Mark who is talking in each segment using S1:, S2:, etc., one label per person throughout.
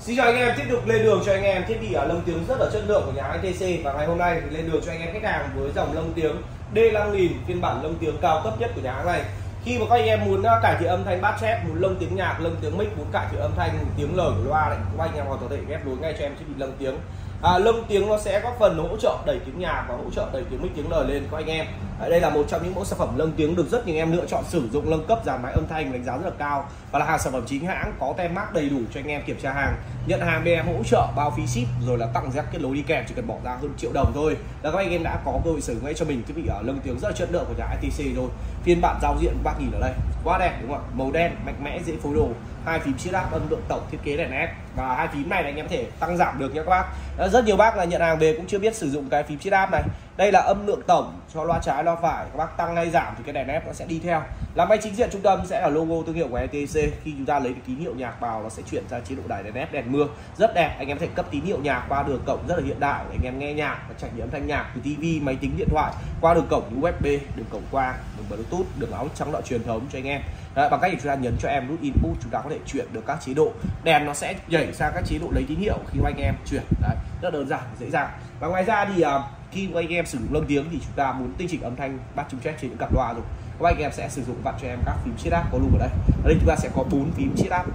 S1: Xin chào anh em, tiếp tục lên đường cho anh em thiết bị ở lông tiếng rất là chất lượng của nhà ITC và ngày hôm nay thì lên đường cho anh em khách hàng với dòng lông tiếng D5000 phiên bản lông tiếng cao cấp nhất của nhà hãng này. Khi mà các anh em muốn à, cải thiện âm thanh bass chép, muốn lông tiếng nhạc, lông tiếng mic, muốn cải thiện âm thanh tiếng lời của loa này, các anh em hoàn toàn có thể ghép nối ngay cho em thiết bị lông tiếng. À, lông tiếng nó sẽ có phần hỗ trợ đẩy tiếng nhạc và hỗ trợ đẩy tiếng mic tiếng lời lên các anh em. Đây là một trong những mẫu sản phẩm lông tiếng được rất nhiều em lựa chọn sử dụng nâng cấp, dàn máy âm thanh, đánh giá rất là cao. Và là hàng sản phẩm chính hãng, có tem mác đầy đủ cho anh em kiểm tra hàng, nhận hàng bên em hỗ trợ bao phí ship, rồi là tặng jack kết nối đi kèm, chỉ cần bỏ ra hơn triệu đồng thôi. Là các anh em đã có cơ hội sử dụng ngay cho mình thiết bị ờ, ở lông tiếng rất là chất lượng của nhà ITC rồi. Phiên bản giao diện bác nhìn ở đây, quá đẹp, đúng không ạ? Màu đen, mạnh mẽ, dễ phối đồ. Hai phím chiết áp âm lượng tổng thiết kế đèn ép. Và hai phím này là anh em có thể tăng giảm được nhé các bác. Rất nhiều bác là nhận hàng về cũng chưa biết sử dụng cái phím chiết áp này đây là âm lượng tổng cho loa trái, loa phải. Các bác tăng hay giảm thì cái đèn ép nó sẽ đi theo. Làm máy chính diện trung tâm sẽ là logo thương hiệu của ETC khi chúng ta lấy cái tín hiệu nhạc vào, nó sẽ chuyển ra chế độ đài đèn ép, đèn mưa. Rất đẹp, anh em có thể cấp tín hiệu nhạc qua đường cổng rất là hiện đại để anh em nghe nhạc và trải nghiệm thanh nhạc từ tivi máy tính, điện thoại qua đường cổng USB đường cổng qua, đường bluetooth, đường áo trắng đỏ truyền thống cho anh em. Đấy, bằng cách chúng ta nhấn cho em nút input chúng ta có thể chuyển được các chế độ. Đèn nó sẽ nhảy sang các chế độ lấy tín hiệu khi anh em chuyển. Đấy rất đơn giản dễ dàng. Và ngoài ra thì uh, khi anh em sử dụng lâm tiếng thì chúng ta muốn tinh chỉnh âm thanh bắt chúng check trên những cặp loa rồi. Các anh em sẽ sử dụng vặn cho em các phím chiết áp có luôn ở đây. Ở đây chúng ta sẽ có bốn phím chiết áp.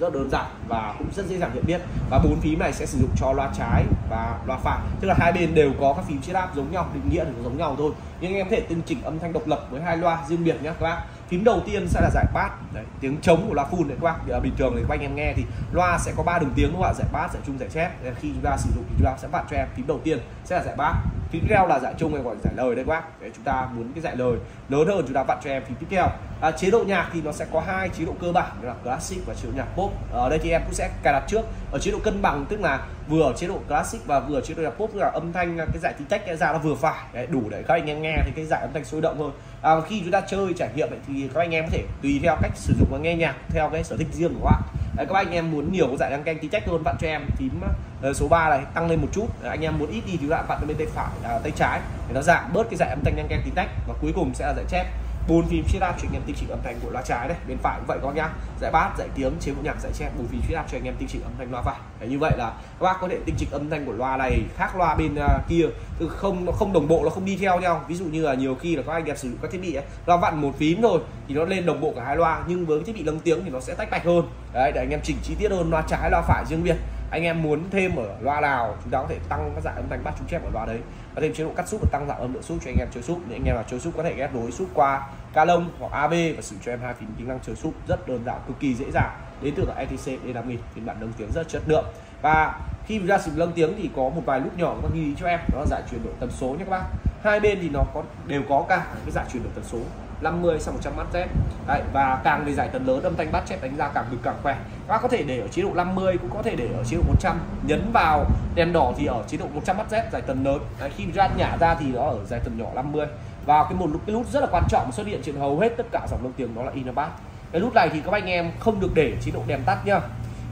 S1: Rất đơn giản và cũng rất dễ dàng nhận biết. Và bốn phím này sẽ sử dụng cho loa trái và loa phải. Tức là hai bên đều có các phím chiết áp giống nhau định nghĩa thì giống nhau thôi. Nhưng anh em có thể tinh chỉnh âm thanh độc lập với hai loa riêng biệt nhé các bác phím đầu tiên sẽ là giải bass đấy, tiếng trống của loa full đấy các bác bình thường thì các anh em nghe thì loa sẽ có ba đường tiếng đúng không ạ? Giải bass giải trung giải chép. Khi chúng ta sử dụng thì chúng ta sẽ vặn cho em. Phím đầu tiên sẽ là giải bass phím tiếp theo là giải trung hay gọi giải lời đấy các bác. Để chúng ta muốn cái giải lời lớn hơn chúng ta vặn cho em phím tiếp theo. À, chế độ nhạc thì nó sẽ có hai chế độ cơ bản là classic và chế độ nhạc pop. Ở đây thì em cũng sẽ cài đặt trước. Ở chế độ cân bằng tức là vừa ở chế độ classic và vừa chế độ nhạc pop là âm thanh cái giải tính tách ra nó vừa phải. Đấy, đủ để các anh em nghe thì cái giải âm thanh sôi động hơn à, khi chúng ta chơi trải nghiệm ấy, thì các anh em có thể tùy theo cách sử dụng và nghe nhạc theo cái sở thích riêng của các bạn. Đấy, các anh em muốn nhiều cái giải đăng canh tí tách hơn bạn cho em phím ờ, số 3 này tăng lên một chút. Đấy, anh em muốn ít đi thì bạn vặn bên tay phải à, tay trái. Để nó giảm bớt cái giải âm thanh đăng canh tí tách và cuối cùng sẽ là giải chép bốn phím chiết áp cho anh em tinh chỉnh âm thanh của loa trái này bên phải cũng vậy các nhá. Dạy bass dạy tiếng chế bộ nhạc dạy chép bốn phím chiết áp cho anh em tinh chỉnh âm thanh loa phải. Đấy, như vậy là các bác có thể tinh chỉnh âm thanh của loa này khác loa bên uh, kia từ không nó không đồng bộ nó không đi theo nhau. Ví dụ như là nhiều khi là các anh em sử dụng các thiết bị ấy, loa vặn một phím thôi thì nó lên đồng bộ cả hai loa nhưng với cái thiết bị lồng tiếng thì nó sẽ tách bạch hơn. Đấy để anh em chỉnh chi tiết hơn loa trái loa phải riêng biệt anh em muốn thêm ở loa nào, chúng ta có thể tăng các dạng âm thanh bắt chúng chép ở loa đấy. Và thêm chế độ cắt súp và tăng giảm âm lượng súp cho anh em chơi súp để anh em nào chơi súp có thể ghép nối súp qua ca hoặc AB và sử cho em hai phím tính năng chơi súp rất đơn giản, cực kỳ dễ dàng. Đến từ cả ETC D5000 phiên bản nâng tiếng rất chất lượng. Và khi ra sử dụng tiếng thì có một vài lúc nhỏ các ghi cho em, đó là giải chuyển đổi tần số nhé các bác. Hai bên thì nó có, đều có cả cái giải chuyển đổi tần số. 50 sang 100 Hz Đấy, và càng về giải tần lớn âm thanh bắt chép đánh ra càng cực càng khỏe các bác có thể để ở chế độ 50 cũng có thể để ở chế độ 100 nhấn vào đèn đỏ thì ở chế độ 100 Hz giải tần lớn. Đấy, khi ra nhả ra thì nó ở giải tần nhỏ 50 và cái một cái nút rất là quan trọng xuất hiện trên hầu hết tất cả dòng lông tiếng đó là Inabass cái nút này thì các anh em không được để chế độ đèn tắt nhá.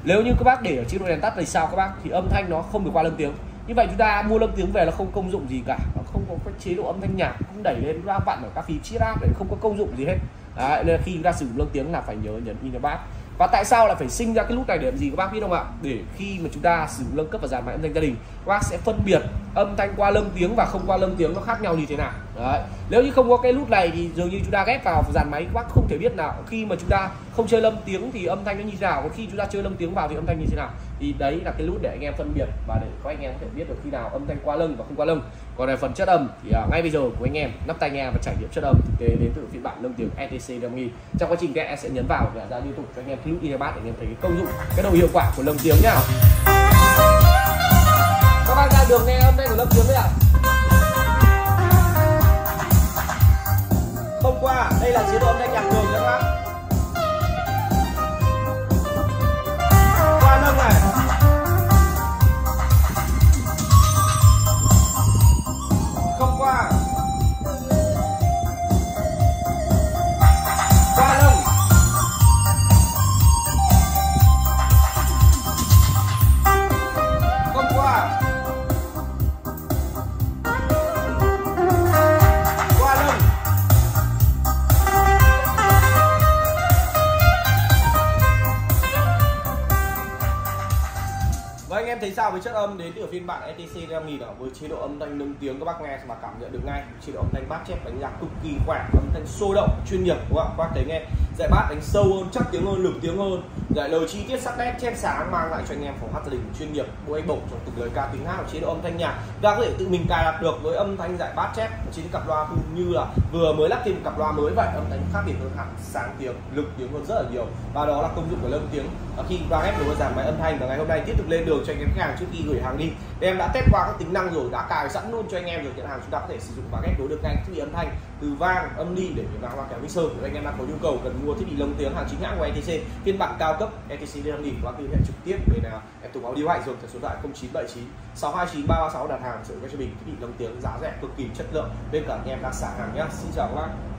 S1: Nếu như các bác để ở chế độ đèn tắt thì sao các bác? Thì âm thanh nó không được qua lông tiếng như vậy chúng ta mua lâm tiếng về là không công dụng gì cả. Nó không có cái chế độ âm thanh nhạc không đẩy lên ra vặn ở các phím chia để không có công dụng gì hết. Đấy, nên khi chúng ta sử dụng lâm tiếng là phải nhớ nhấn in bass và tại sao lại phải sinh ra cái nút này để làm gì các bác biết không ạ? Để khi mà chúng ta sử dụng nâng cấp và dàn máy âm thanh gia đình các bác sẽ phân biệt âm thanh qua lâm tiếng và không qua lâm tiếng nó khác nhau như thế nào đấy. Nếu như không có cái nút này thì dường như chúng ta ghép vào dàn máy các bác không thể biết nào. Khi mà chúng ta không chơi lâm tiếng thì âm thanh nó như thế nào còn khi chúng ta chơi lâm tiếng vào thì âm thanh như thế nào? Thì đấy là cái nút để anh em phân biệt và để các anh em có thể biết được khi nào âm thanh qua lưng và không qua lưng. Còn về phần chất âm thì à, ngay bây giờ của anh em nắp tai nghe và trải nghiệm chất âm thực tế đến từ phiên bản lâm tiếng ETC 5000 trong quá trình các em sẽ nhấn vào để ra liên tục cho anh em cái nút earbud để anh em thấy cái công dụng cái độ hiệu quả của lâm tiếng nhá các bạn ra đường nghe âm thanh của lâm tiếng đấy ạ. À? Qua. Đây là chế độ âm thanh nhạc thường. Anh em thấy sao với chất âm? Đến từ phiên bản ETC 5000 ở với chế độ âm thanh nâng tiếng các bác nghe mà cảm nhận được ngay. Chế độ âm thanh bát chép đánh nhạc cực kỳ khỏe, âm thanh sôi động, chuyên nghiệp, đúng không các bác thấy nghe giải bát đánh sâu hơn, chắc tiếng hơn lực tiếng hơn. Giải lời chi tiết sắc nét, chép sáng, mang lại cho anh em phòng hát gia đình chuyên nghiệp bộ anh bổng trong từng lời ca, tiếng hát và chế độ âm thanh nhạc. Và có thể tự mình cài đặt được với âm thanh giải bát chép trên cặp loa cũng như là vừa mới lắp thêm cặp loa mới vậy, âm thanh khác biệt hơn hẳn, sáng tiếng lực tiếng hơn rất là nhiều. Và đó là công dụng của lâm tiếng. Và khi ra ghép đối giảm máy âm thanh, và ngày hôm nay tiếp tục lên đường cho anh em khách hàng trước khi gửi hàng đi. Em đã test qua các tính năng rồi, đã cài sẵn luôn cho anh em rồi nhận hàng chúng ta có thể sử dụng và ghép đối được ngay thiết bị âm thanh từ vang, âm ly để vào loa kéo mixer. Nếu anh em đang có nhu cầu cần mua thiết bị lông tiếng hàng chính hãng của ETC phiên bản cao cấp ETC 5000 và liên hệ trực tiếp bên nào em Tùng Audio Hải dùng số điện thoại 0979 629 336 đặt hàng sử cho mình thiết bị lông tiếng giá rẻ cực kỳ chất lượng. Bên cả anh em đang xả hàng nhá. Xin chào các bác.